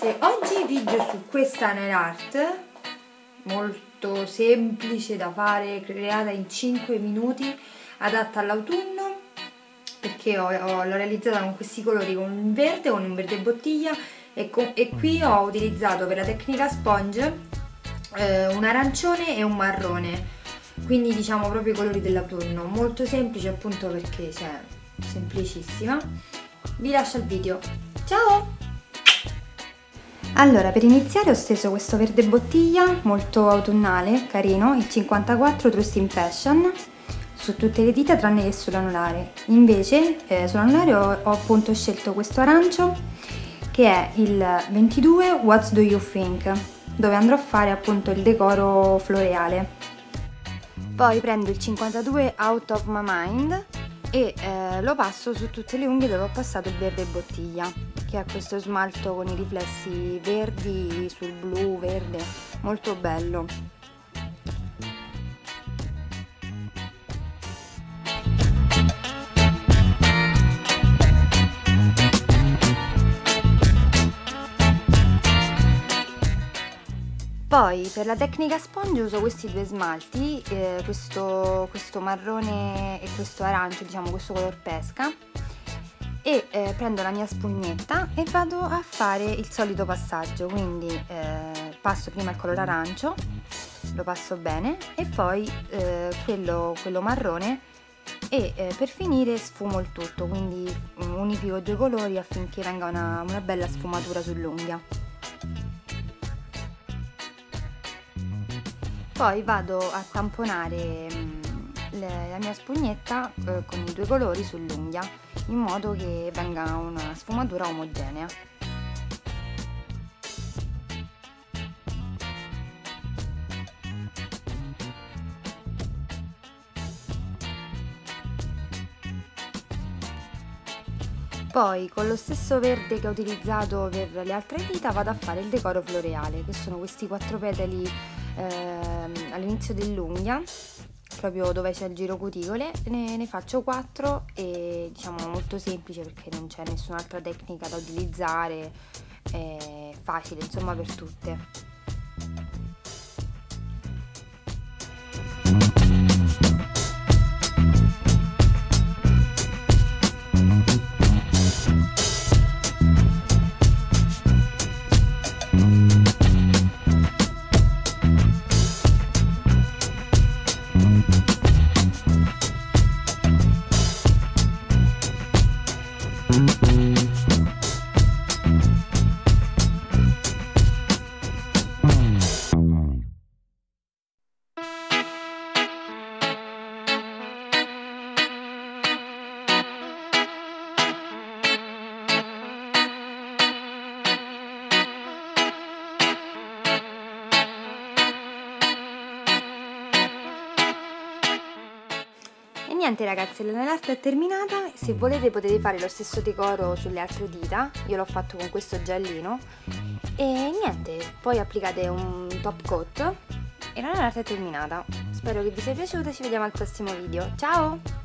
ragazze, oggi video su questa nail art molto semplice da fare, creata in 5 minuti, adatta all'autunno perché ho, ho, l'ho realizzata con questi colori, con un verde, con un verde bottiglia e, con, e qui ho utilizzato per la tecnica sponge eh, un arancione e un marrone. Quindi diciamo proprio i colori dell'autunno. Molto semplice appunto perché cioè, semplicissima. Vi lascio il video. Ciao allora, per iniziare ho steso questo verde bottiglia molto autunnale, carino, il 54 Trust Impression su tutte le dita tranne che sull'anulare. Invece eh, sull'anulare ho, ho appunto scelto questo arancio che è il 22 What Do You Think dove andrò a fare appunto il decoro floreale. Poi prendo il 52 Out of My Mind e eh, lo passo su tutte le unghie dove ho passato il verde bottiglia che ha questo smalto con i riflessi verdi sul blu verde molto bello. Poi per la tecnica sponge uso questi due smalti, eh, questo, questo, marrone e questo arancio, diciamo questo color pesca e eh, prendo la mia spugnetta e vado a fare il solito passaggio, quindi eh, passo prima il colore arancio, lo passo bene e poi eh, quello, quello, marrone e eh, per finire sfumo il tutto, quindi unifico i due colori affinché venga una, una bella sfumatura sull'unghia. Poi vado a tamponare mm, la mia spugnetta eh, con i due colori sull'unghia in modo che venga una sfumatura omogenea. Poi con lo stesso verde che ho utilizzato per le altre dita vado a fare il decoro floreale che sono questi quattro petali ehm, all'inizio dell'unghia proprio dove c'è il giro cuticole ne, ne, faccio 4 e diciamo molto semplice perché non c'è nessun'altra tecnica da utilizzare è facile insomma per tutte niente ragazzi, la nail è terminata, se volete potete fare lo stesso decoro sulle altre dita, io l'ho fatto con questo giallino. E niente, poi applicate un top coat. E la nail è terminata. Spero che vi sia piaciuta, ci vediamo al prossimo video, ciao!